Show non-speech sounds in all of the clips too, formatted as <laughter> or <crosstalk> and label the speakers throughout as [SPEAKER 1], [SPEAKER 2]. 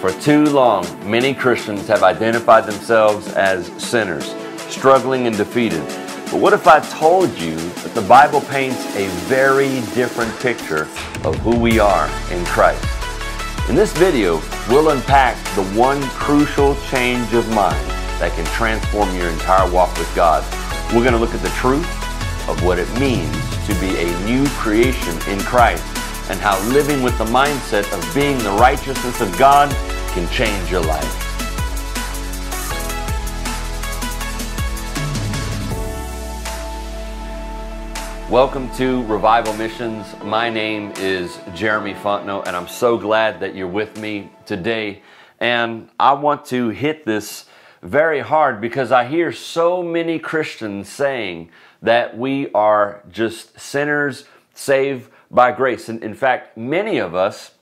[SPEAKER 1] For too long, many Christians have identified themselves as sinners, struggling and defeated. But what if I told you that the Bible paints a very different picture of who we are in Christ? In this video, we'll unpack the one crucial change of mind that can transform your entire walk with God. We're going to look at the truth of what it means to be a new creation in Christ and how living with the mindset of being the righteousness of God can change your life. Welcome to Revival Missions. My name is Jeremy Fontenot, and I'm so glad that you're with me today. And I want to hit this very hard because I hear so many Christians saying that we are just sinners saved by grace. And in fact, many of us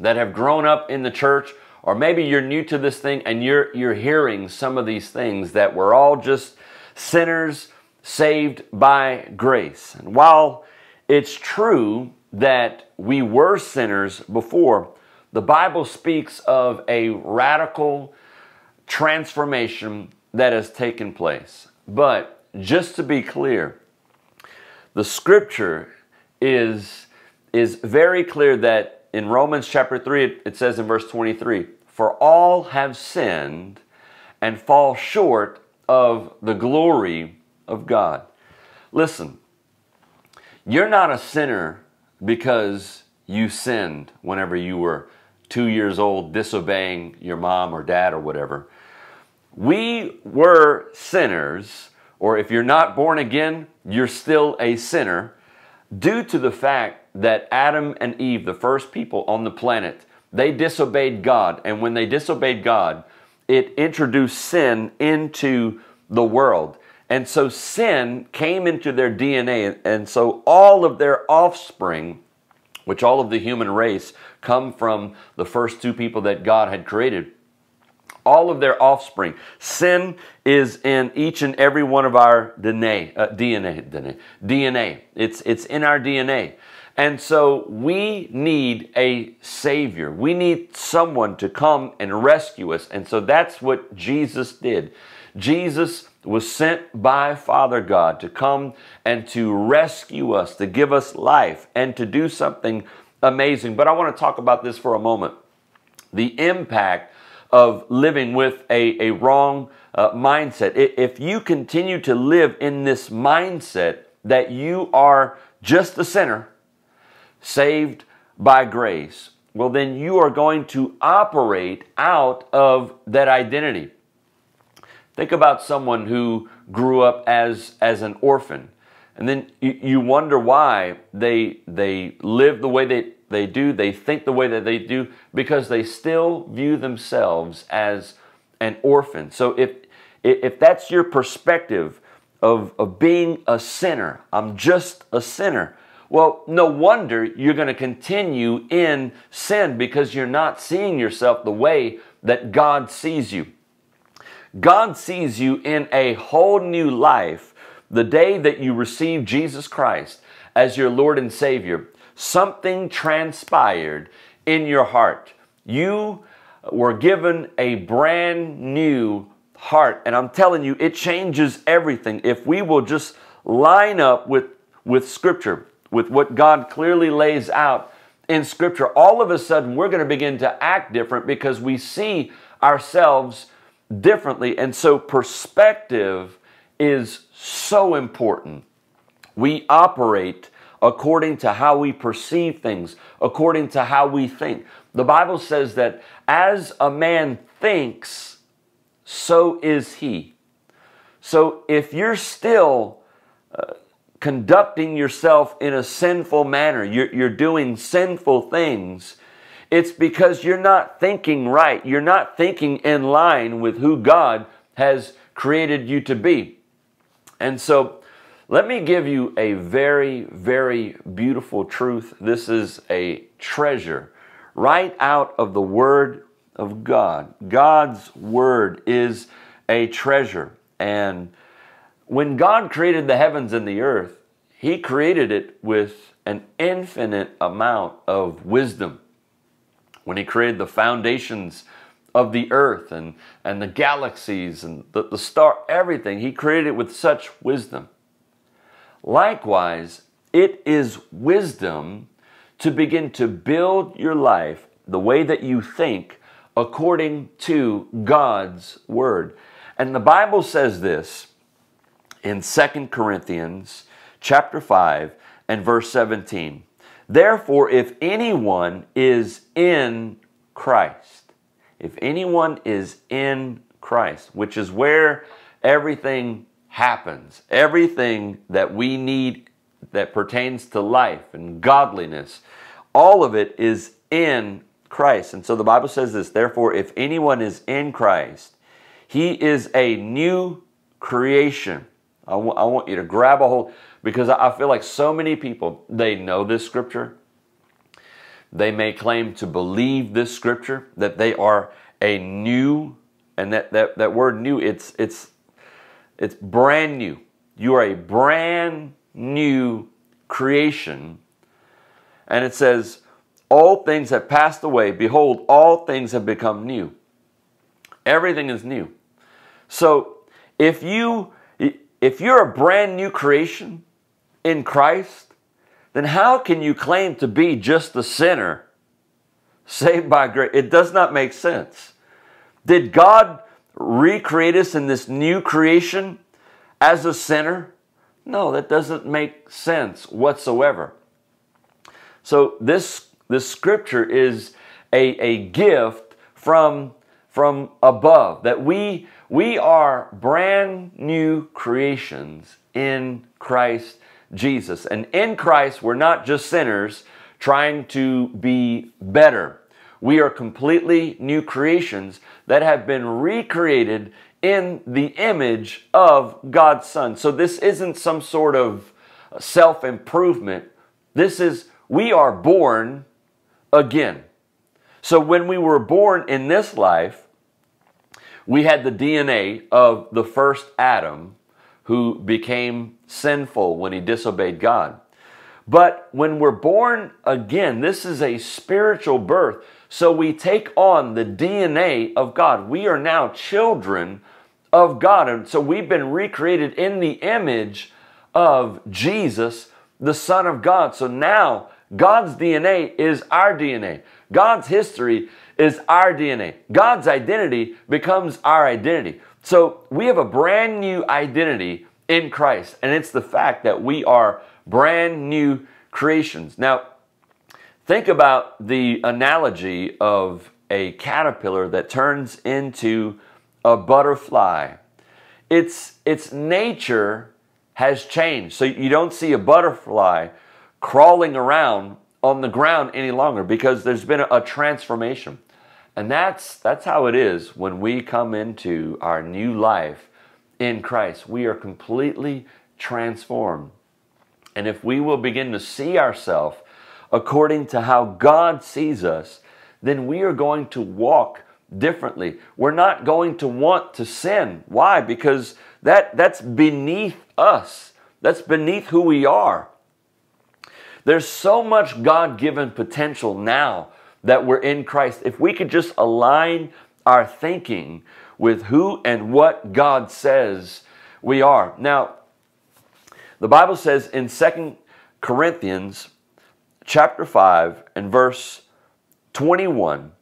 [SPEAKER 1] that have grown up in the church, or maybe you're new to this thing and you're, you're hearing some of these things that we're all just sinners saved by grace. And while it's true that we were sinners before, the Bible speaks of a radical transformation that has taken place. But just to be clear, the scripture is, is very clear that in Romans chapter 3, it says in verse 23 For all have sinned and fall short of the glory of God. Listen, you're not a sinner because you sinned whenever you were two years old disobeying your mom or dad or whatever. We were sinners, or if you're not born again, you're still a sinner due to the fact that Adam and Eve, the first people on the planet, they disobeyed God. And when they disobeyed God, it introduced sin into the world. And so sin came into their DNA. And so all of their offspring, which all of the human race come from the first two people that God had created, all of their offspring. Sin is in each and every one of our DNA, uh, DNA, DNA, DNA. It's, it's in our DNA. And so we need a Savior. We need someone to come and rescue us. And so that's what Jesus did. Jesus was sent by Father God to come and to rescue us, to give us life, and to do something amazing. But I want to talk about this for a moment. The impact of living with a, a wrong uh, mindset. If you continue to live in this mindset that you are just a sinner, saved by grace, well, then you are going to operate out of that identity. Think about someone who grew up as, as an orphan. And then you, you wonder why they, they live the way they, they do, they think the way that they do, because they still view themselves as an orphan. So if, if that's your perspective of, of being a sinner, I'm just a sinner, well, no wonder you're going to continue in sin because you're not seeing yourself the way that God sees you. God sees you in a whole new life the day that you receive Jesus Christ as your Lord and Savior something transpired in your heart. You were given a brand new heart. And I'm telling you, it changes everything. If we will just line up with, with Scripture, with what God clearly lays out in Scripture, all of a sudden we're going to begin to act different because we see ourselves differently. And so perspective is so important. We operate according to how we perceive things, according to how we think. The Bible says that as a man thinks, so is he. So if you're still uh, conducting yourself in a sinful manner, you're, you're doing sinful things, it's because you're not thinking right. You're not thinking in line with who God has created you to be. And so let me give you a very, very beautiful truth. This is a treasure right out of the Word of God. God's Word is a treasure. And when God created the heavens and the earth, He created it with an infinite amount of wisdom. when He created the foundations of the earth and, and the galaxies and the, the star, everything. He created it with such wisdom. Likewise, it is wisdom to begin to build your life the way that you think according to God's word. And the Bible says this in Second Corinthians chapter 5 and verse 17. Therefore, if anyone is in Christ, if anyone is in Christ, which is where everything happens, everything that we need that pertains to life and godliness, all of it is in Christ. And so the Bible says this Therefore, if anyone is in Christ, he is a new creation. I, want you to grab a hold because I feel like so many people, they know this scripture. They may claim to believe this scripture, that they are a new, and that, that, that word new, it's, it's, it's brand new. You are a brand new creation. And it says, All things have passed away. Behold, all things have become new. Everything is new. So if you if you're a brand new creation in Christ, then how can you claim to be just a sinner saved by grace? It does not make sense. Did God recreate us in this new creation as a sinner? No, that doesn't make sense whatsoever. So this this scripture is a, a gift from, from above that we we are brand new creations in Christ Jesus. And in Christ, we're not just sinners trying to be better. We are completely new creations that have been recreated in the image of God's Son. So this isn't some sort of self improvement. This is, we are born again. So when we were born in this life, we had the DNA of the first Adam who became sinful when he disobeyed God. But when we're born again, this is a spiritual birth. So we take on the DNA of God. We are now children of God. And so we've been recreated in the image of Jesus, the Son of God. So now God's DNA is our DNA. God's history is our DNA. God's identity becomes our identity. So we have a brand new identity in Christ, and it's the fact that we are brand new creations. Now, think about the analogy of a caterpillar that turns into a butterfly. Its, its nature has changed. So you don't see a butterfly crawling around on the ground any longer because there's been a, a transformation. And that's, that's how it is when we come into our new life in Christ. We are completely transformed. And if we will begin to see ourselves according to how God sees us, then we are going to walk differently. We're not going to want to sin. Why? Because that, that's beneath us. That's beneath who we are. There's so much God given potential now that we're in Christ, if we could just align our thinking with who and what God says we are. Now, the Bible says in Second Corinthians chapter 5 and verse 21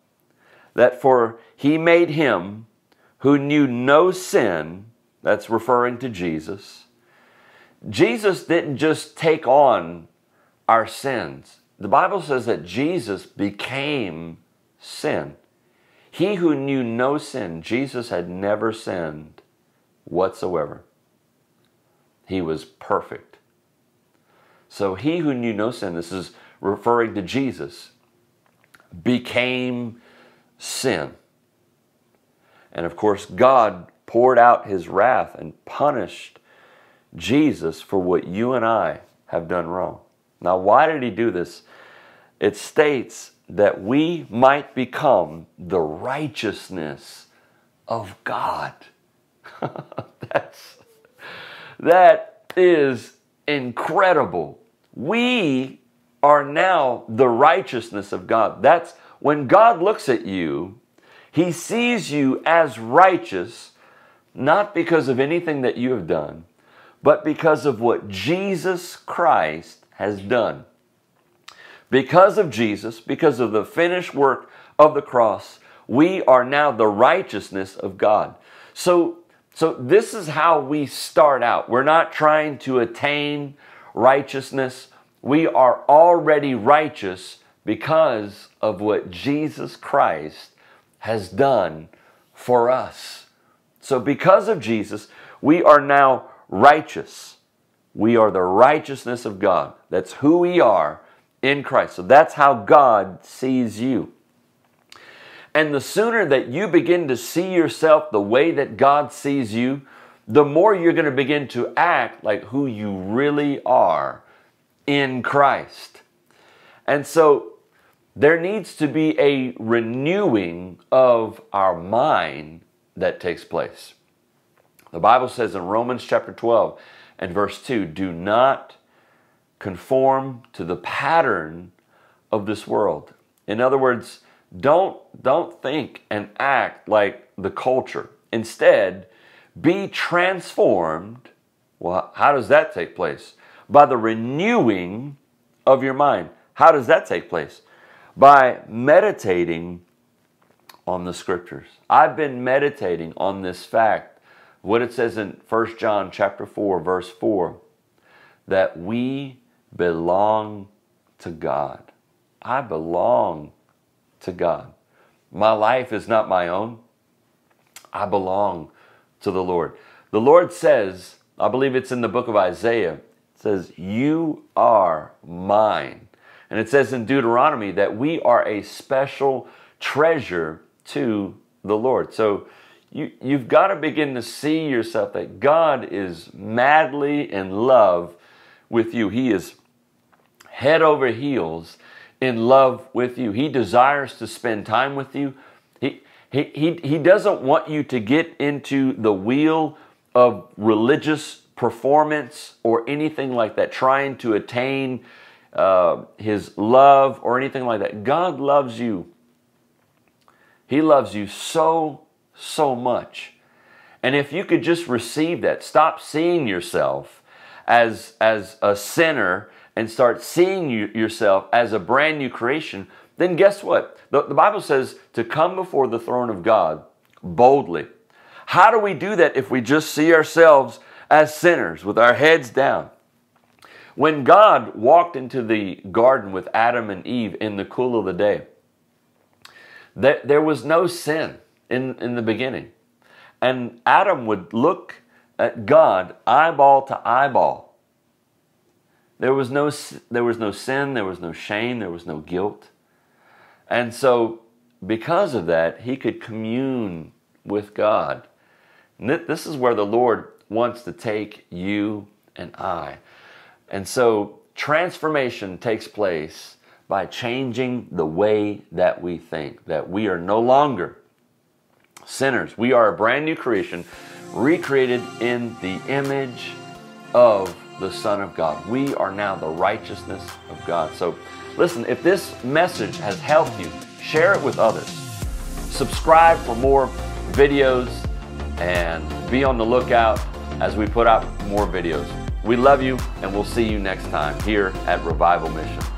[SPEAKER 1] that for he made him who knew no sin, that's referring to Jesus. Jesus didn't just take on our sins. The Bible says that Jesus became sin. He who knew no sin, Jesus had never sinned whatsoever. He was perfect. So he who knew no sin, this is referring to Jesus, became sin. And of course, God poured out his wrath and punished Jesus for what you and I have done wrong. Now, why did he do this? It states that we might become the righteousness of God. <laughs> That's, that is incredible. We are now the righteousness of God. That's when God looks at you, he sees you as righteous, not because of anything that you have done, but because of what Jesus Christ has done. Because of Jesus, because of the finished work of the cross, we are now the righteousness of God. So, so this is how we start out. We're not trying to attain righteousness. We are already righteous because of what Jesus Christ has done for us. So, because of Jesus, we are now righteous. We are the righteousness of God. That's who we are in Christ. So, that's how God sees you. And the sooner that you begin to see yourself the way that God sees you, the more you're going to begin to act like who you really are in Christ. And so there needs to be a renewing of our mind that takes place. The Bible says in Romans chapter 12 and verse 2 do not conform to the pattern of this world. In other words, don't, don't think and act like the culture. Instead, be transformed. Well, how does that take place? By the renewing of your mind. How does that take place? By meditating on the scriptures. I've been meditating on this fact, what it says in 1 John chapter 4, verse 4, that we belong to God. I belong to God. My life is not my own. I belong to the Lord. The Lord says, I believe it's in the book of Isaiah, it says, You are mine. And it says in Deuteronomy that we are a special treasure to the Lord. So you, you've got to begin to see yourself that God is madly in love with you. He is head over heels in love with you. He desires to spend time with you. He, he, he, he doesn't want you to get into the wheel of religious performance or anything like that, trying to attain uh, his love or anything like that. God loves you. He loves you so, so much. And if you could just receive that, stop seeing yourself as, as a sinner and start seeing you, yourself as a brand new creation, then guess what? The, the Bible says to come before the throne of God boldly. How do we do that if we just see ourselves as sinners with our heads down? When God walked into the garden with Adam and Eve in the cool of the day, there, there was no sin in, in the beginning. And Adam would look at God eyeball to eyeball there was no, there was no sin, there was no shame, there was no guilt. And so, because of that, he could commune with God. And this is where the Lord wants to take you and I. And so, transformation takes place by changing the way that we think, that we are no longer sinners. We are a brand new creation, recreated in the image of the Son of God. We are now the righteousness of God. So, listen, if this message has helped you, share it with others. Subscribe for more videos and be on the lookout as we put out more videos. We love you, and we'll see you next time here at Revival Mission.